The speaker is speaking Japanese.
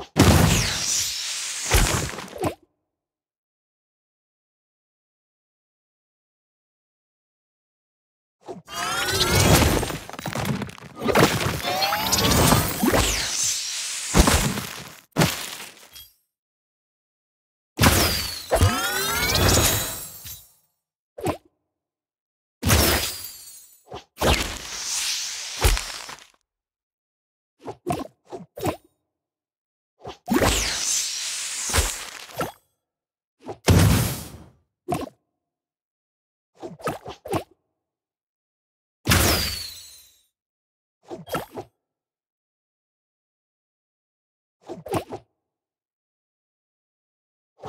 you